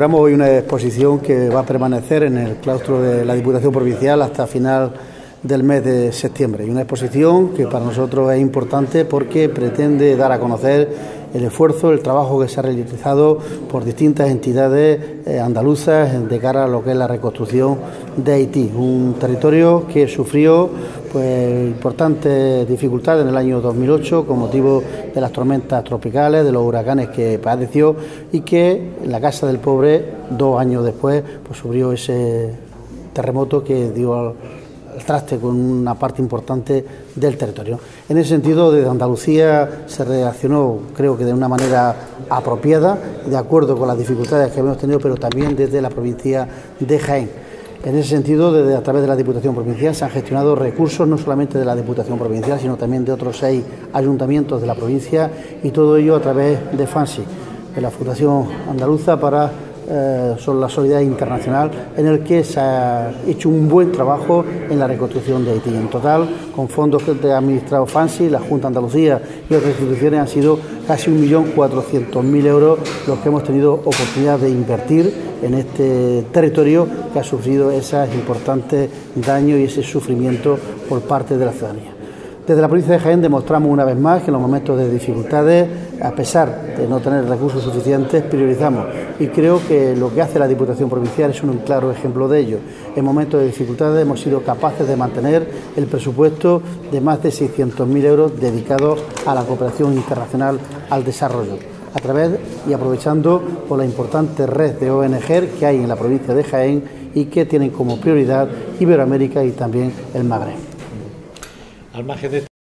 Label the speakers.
Speaker 1: Hoy una exposición que va a permanecer en el claustro de la Diputación Provincial hasta final del mes de septiembre. Y una exposición que para nosotros es importante porque pretende dar a conocer el esfuerzo, el trabajo que se ha realizado por distintas entidades eh, andaluzas de cara a lo que es la reconstrucción de Haití, un territorio que sufrió pues, importantes dificultades en el año 2008 con motivo de las tormentas tropicales, de los huracanes que padeció y que la Casa del Pobre, dos años después, pues, sufrió ese terremoto que dio traste con una parte importante del territorio. En ese sentido, desde Andalucía se reaccionó, creo que de una manera apropiada, de acuerdo con las dificultades que hemos tenido, pero también desde la provincia de Jaén. En ese sentido, desde a través de la Diputación Provincial se han gestionado recursos no solamente de la Diputación Provincial, sino también de otros seis ayuntamientos de la provincia y todo ello a través de FANSI, de la Fundación Andaluza para eh, sobre la solidaridad internacional, en el que se ha hecho un buen trabajo en la reconstrucción de Haití. En total, con fondos que ha administrado FANSI, la Junta de Andalucía y otras instituciones, han sido casi 1.400.000 euros los que hemos tenido oportunidad de invertir en este territorio que ha sufrido esos importantes daños y ese sufrimiento por parte de la ciudadanía. Desde la provincia de Jaén demostramos una vez más que en los momentos de dificultades, a pesar de no tener recursos suficientes, priorizamos. Y creo que lo que hace la Diputación Provincial es un claro ejemplo de ello. En momentos de dificultades hemos sido capaces de mantener el presupuesto de más de 600.000 euros dedicados a la cooperación internacional al desarrollo a través y aprovechando por la importante red de ONG que hay en la provincia de Jaén y que tienen como prioridad Iberoamérica y también el Magreb.
Speaker 2: Al margen de